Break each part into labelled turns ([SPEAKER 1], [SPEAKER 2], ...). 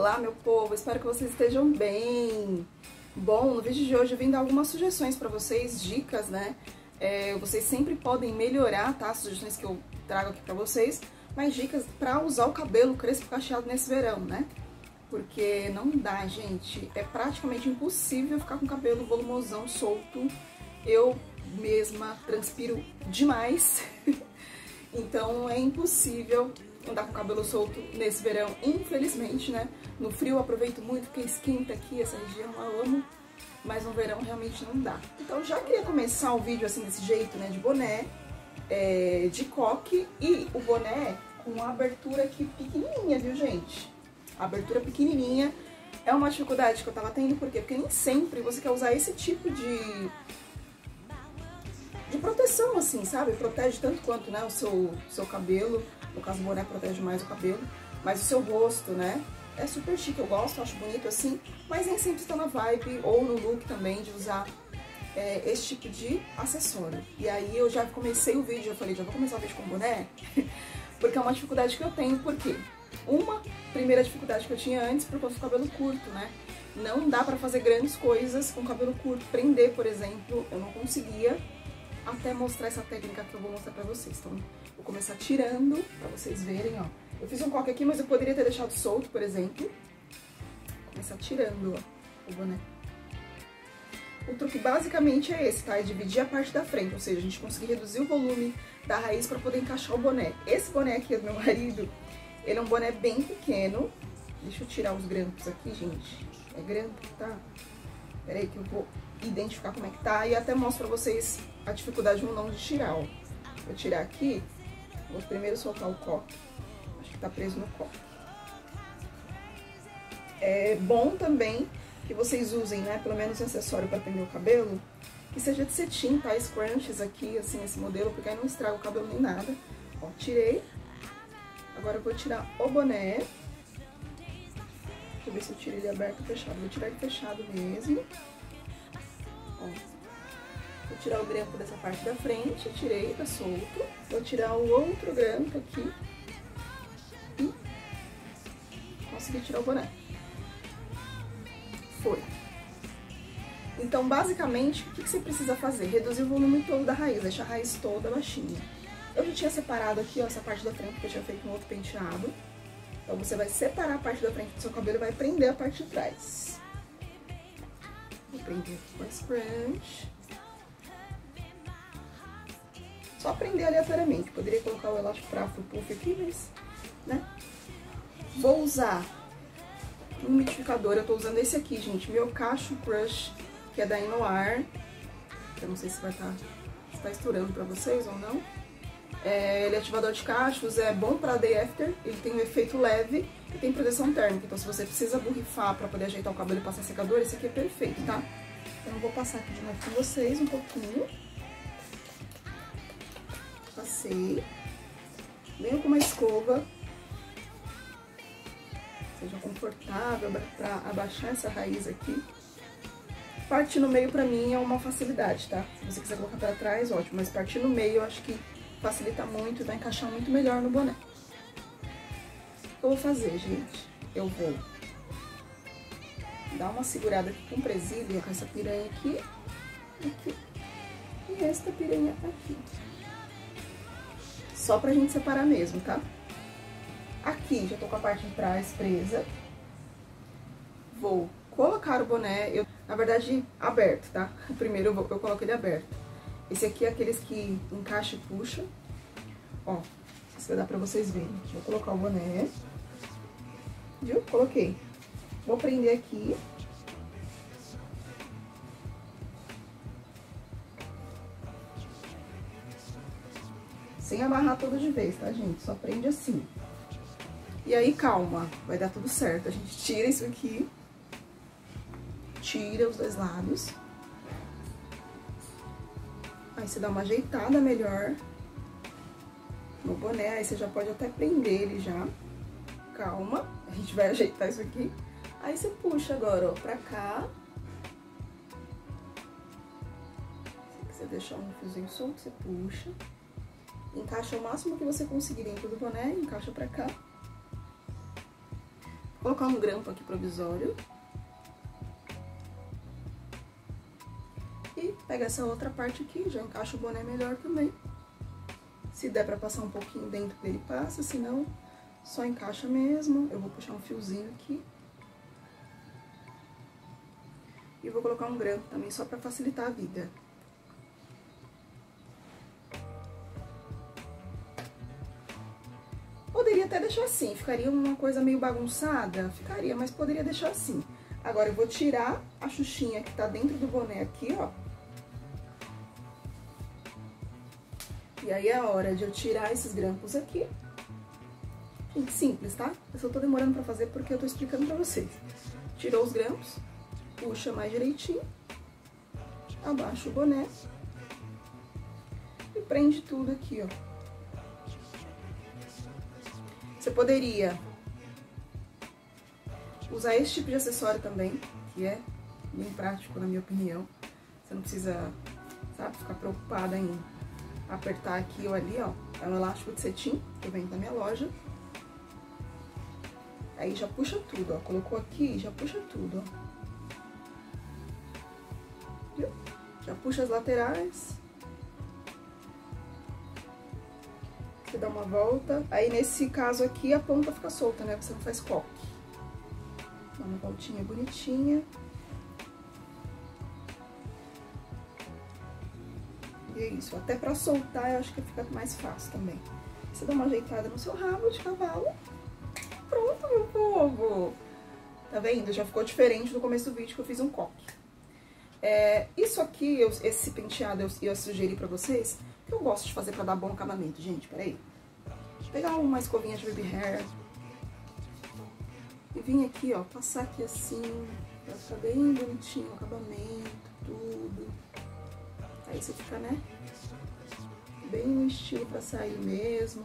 [SPEAKER 1] Olá, meu povo, espero que vocês estejam bem. Bom, no vídeo de hoje eu vim dar algumas sugestões para vocês, dicas, né? É, vocês sempre podem melhorar, tá? As sugestões que eu trago aqui para vocês, mas dicas para usar o cabelo crespo cacheado nesse verão, né? Porque não dá, gente. É praticamente impossível ficar com o cabelo volumosão, solto. Eu mesma transpiro demais. então é impossível andar com o cabelo solto nesse verão, infelizmente, né? No frio eu aproveito muito porque esquenta aqui essa região, eu amo. Mas no verão realmente não dá. Então já queria começar o vídeo assim desse jeito, né? De boné, é, de coque e o boné com a abertura aqui pequenininha, viu, gente? A abertura pequenininha é uma dificuldade que eu tava tendo, por quê? Porque nem sempre você quer usar esse tipo de de proteção, assim, sabe? Protege tanto quanto, né, o seu, seu cabelo. No caso, o boné protege mais o cabelo. Mas o seu rosto, né? É super chique, eu gosto, acho bonito assim. Mas nem sempre está na vibe ou no look também de usar é, esse tipo de acessório. E aí eu já comecei o vídeo, eu falei, já vou começar o vídeo com boné. porque é uma dificuldade que eu tenho, por quê? Uma primeira dificuldade que eu tinha antes por causa do cabelo curto, né? Não dá pra fazer grandes coisas com cabelo curto. Prender, por exemplo, eu não conseguia até mostrar essa técnica que eu vou mostrar pra vocês. Então, vou começar tirando pra vocês verem, ó. Eu fiz um coque aqui, mas eu poderia ter deixado solto, por exemplo. Vou começar tirando, ó, o boné. O truque basicamente é esse, tá? É dividir a parte da frente, ou seja, a gente conseguir reduzir o volume da raiz pra poder encaixar o boné. Esse boné aqui é do meu marido, ele é um boné bem pequeno. Deixa eu tirar os grampos aqui, gente. É grampo, tá? Peraí que eu vou identificar como é que tá e até mostro pra vocês a dificuldade ou não de tirar, ó. Vou tirar aqui, vou primeiro soltar o coque. Acho que tá preso no coque. É bom também que vocês usem, né, pelo menos um acessório para prender o cabelo, que seja de cetim, tá? Scrunchies aqui, assim, esse modelo, porque aí não estraga o cabelo nem nada. Ó, tirei. Agora eu vou tirar o boné. Deixa eu ver se eu tiro ele aberto ou fechado. Vou tirar ele fechado mesmo. Ó. Vou tirar o grampo dessa parte da frente, tirei, tá solto. Vou tirar o outro grampo aqui. E consegui tirar o boné. Foi. Então, basicamente, o que, você precisa fazer? Reduzir o volume todo da raiz, deixar a raiz toda baixinha. Eu já tinha separado aqui, ó, essa parte da frente, porque eu tinha feito um outro penteado. Então, você vai separar a parte da frente do seu cabelo e vai prender a parte de trás. Vou prender aqui com a scrunch. Só prender aleatoriamente. Poderia colocar o elástico pra puff aqui, mas, né? Vou usar um umidificador. Eu tô usando esse aqui, gente. Meu Cacho Crush, que é da Inoar. Eu não sei se vai estar tá, tá estourando pra vocês ou não. É, ele é ativador de cachos, é bom para day after, ele tem um efeito leve e tem proteção térmica. Então se você precisa borrifar para poder ajeitar o cabelo e passar secador, esse aqui é perfeito, tá? Então eu vou passar aqui de novo com vocês um pouquinho. Passei. Venho com uma escova. Seja confortável para abaixar essa raiz aqui. Partir no meio pra mim é uma facilidade, tá? Se você quiser colocar pra trás, ótimo. Mas partir no meio eu acho que facilita muito, vai encaixar muito melhor no boné. O que eu vou fazer, gente? Eu vou dar uma segurada aqui com o presilho, com essa piranha aqui, aqui, e esta piranha aqui. Só pra gente separar mesmo, tá? Aqui, já tô com a parte de trás presa. Vou colocar o boné, eu, na verdade, aberto, tá? Primeiro eu, vou, eu coloco ele aberto. Esse aqui é aqueles que encaixa e puxa. Ó, isso vai dar pra vocês verem. Vou colocar o boné. Viu? Coloquei. Vou prender aqui. Sem amarrar todo de vez, tá, gente? Só prende assim. E aí, calma, vai dar tudo certo. A gente tira isso aqui. Tira os dois lados. Aí você dá uma ajeitada melhor no boné, aí você já pode até prender ele já. Calma, a gente vai ajeitar isso aqui. Aí você puxa agora, ó, pra cá. Se você deixar um fiozinho solto, você puxa. Encaixa o máximo que você conseguir dentro do boné, encaixa pra cá. Vou colocar um grampo aqui provisório. E pega essa outra parte aqui, já encaixa o boné melhor também. Se der pra passar um pouquinho dentro dele, passa, senão só encaixa mesmo. Eu vou puxar um fiozinho aqui. E vou colocar um grampo também, só pra facilitar a vida. Deixar assim, ficaria uma coisa meio bagunçada? Ficaria, mas poderia deixar assim. Agora, eu vou tirar a xuxinha que tá dentro do boné aqui, ó. E aí é a hora de eu tirar esses grampos aqui. Gente, simples, tá? Eu só tô demorando pra fazer porque eu tô explicando pra vocês. Tirou os grampos, puxa mais direitinho, abaixa o boné e prende tudo aqui, ó. Você poderia usar esse tipo de acessório também, que é bem prático, na minha opinião. Você não precisa, sabe, ficar preocupada em apertar aqui ou ali, ó. É um elástico de cetim, que vem da minha loja. Aí já puxa tudo, ó. Colocou aqui, já puxa tudo, ó. Viu? Já puxa as laterais. Você dá uma volta. Aí, nesse caso aqui, a ponta fica solta, né? Você não faz coque. Dá uma voltinha bonitinha. E é isso. Até pra soltar, eu acho que fica mais fácil também. Você dá uma ajeitada no seu rabo de cavalo. Pronto, meu povo! Tá vendo? Já ficou diferente do começo do vídeo que eu fiz um coque. É, isso aqui, eu, esse penteado, eu, eu sugeri pra vocês que eu gosto de fazer pra dar bom acabamento, gente, peraí. Deixa eu pegar uma escovinha de baby hair. E vim aqui, ó, passar aqui assim, pra ficar bem bonitinho o acabamento, tudo. Aí você fica, né, bem no estilo pra sair mesmo,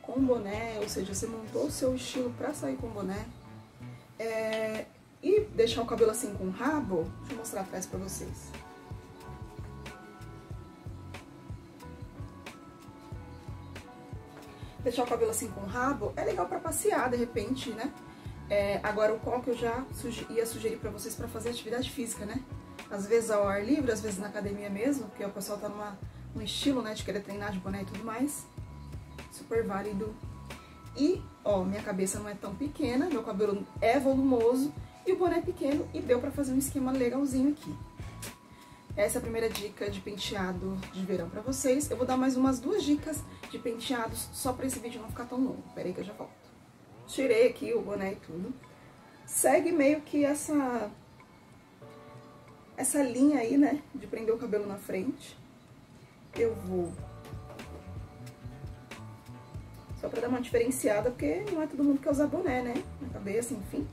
[SPEAKER 1] com boné, ou seja, você montou o seu estilo pra sair com boné. É, e deixar o cabelo assim com rabo, deixa eu mostrar atrás pra vocês. Deixar o cabelo assim com rabo, é legal pra passear, de repente, né? É, agora, o coque eu já ia sugerir pra vocês pra fazer atividade física, né? Às vezes ao ar livre, às vezes na academia mesmo, porque o pessoal tá numa, num estilo, né, de querer treinar de boné e tudo mais. Super válido. E, ó, minha cabeça não é tão pequena, meu cabelo é volumoso e o boné é pequeno e deu pra fazer um esquema legalzinho aqui. Essa é a primeira dica de penteado de verão pra vocês. Eu vou dar mais umas duas dicas de penteados só pra esse vídeo não ficar tão longo. Pera aí que eu já volto. Tirei aqui o boné e tudo. Segue meio que essa... Essa linha aí, né? De prender o cabelo na frente. Eu vou... Só pra dar uma diferenciada, porque não é todo mundo que usar boné, né? Na cabeça, enfim.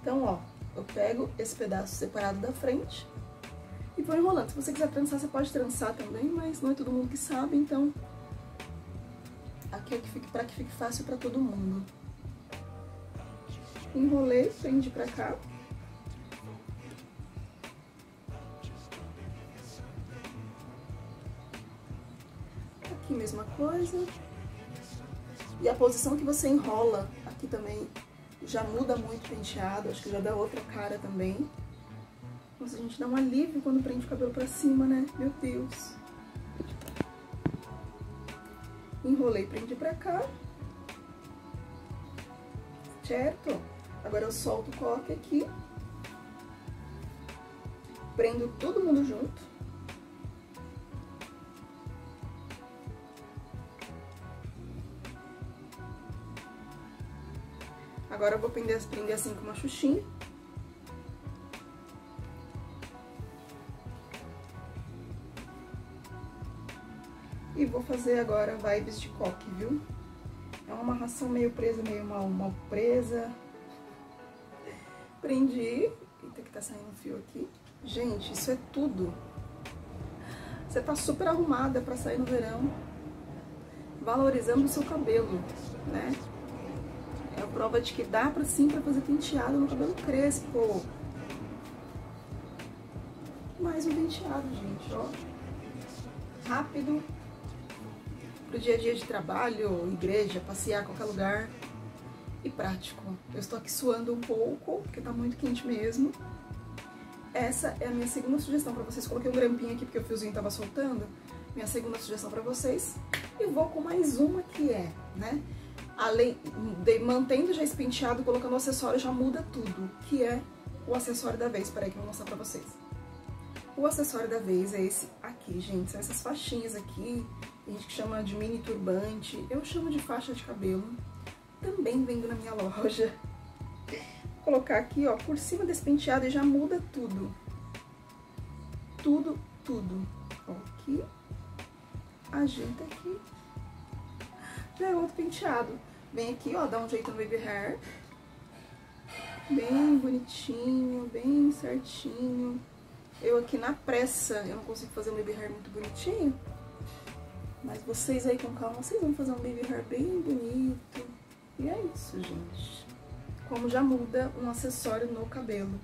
[SPEAKER 1] Então, ó, eu pego esse pedaço separado da frente e vou enrolando. Se você quiser trançar, você pode trançar também, mas não é todo mundo que sabe, então aqui é que fique, pra que fique fácil pra todo mundo. Enrolei, prendi pra cá. Aqui mesma coisa. E a posição que você enrola aqui também já muda muito o penteado, acho que já dá outra cara também. Nossa, a gente dá um alívio quando prende o cabelo pra cima, né? Meu Deus. Enrolei, prendi pra cá. Certo? Agora eu solto o coque aqui. Prendo todo mundo junto. Agora eu vou prender, prender assim com uma xuxinha. Vou fazer agora vibes de coque, viu? É uma amarração meio presa, meio mal, mal presa. Prendi. Eita, que tá saindo um fio aqui. Gente, isso é tudo. Você tá super arrumada pra sair no verão. Valorizando o seu cabelo, né? É a prova de que dá pra sim pra fazer penteado no cabelo crespo. Mais um penteado, gente, ó. Rápido, pro dia a dia de trabalho, igreja, passear, qualquer lugar. e prático. Eu estou aqui suando um pouco, porque tá muito quente mesmo. Essa é a minha segunda sugestão para vocês. Coloquei um grampinho aqui porque o fiozinho tava soltando. Minha segunda sugestão para vocês. E vou com mais uma que é, né? Além de mantendo já esse penteado, colocando o acessório já muda tudo, que é o acessório da vez. Peraí que eu vou mostrar pra vocês. O acessório da vez é esse aqui, gente. São essas faixinhas aqui, a gente chama de mini turbante. Eu chamo de faixa de cabelo. Também vendo na minha loja. Vou colocar aqui, ó, por cima desse penteado e já muda tudo. Tudo, tudo. Ó, aqui. Ajeita aqui. Já é outro penteado. Vem aqui, ó, dá um jeito no baby hair. Bem bonitinho, bem certinho. Eu aqui na pressa, eu não consigo fazer um baby hair muito bonitinho. Mas vocês aí com calma, vocês vão fazer um baby hair bem bonito. E é isso, gente. Como já muda um acessório no cabelo.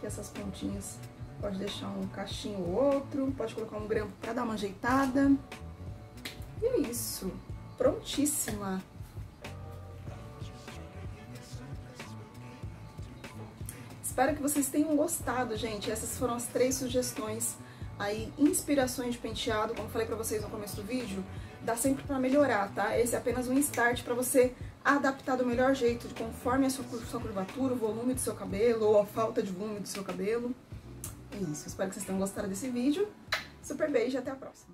[SPEAKER 1] Que essas pontinhas, pode deixar um cachinho ou outro, pode colocar um grampo pra dar uma ajeitada. E é isso. Prontíssima. Espero que vocês tenham gostado, gente. Essas foram as três sugestões aí, inspirações de penteado, como falei pra vocês no começo do vídeo, dá sempre pra melhorar, tá? Esse é apenas um start pra você adaptar do melhor jeito, conforme a sua, sua curvatura, o volume do seu cabelo, ou a falta de volume do seu cabelo. É isso, espero que vocês tenham gostado desse vídeo. Super beijo e até a próxima.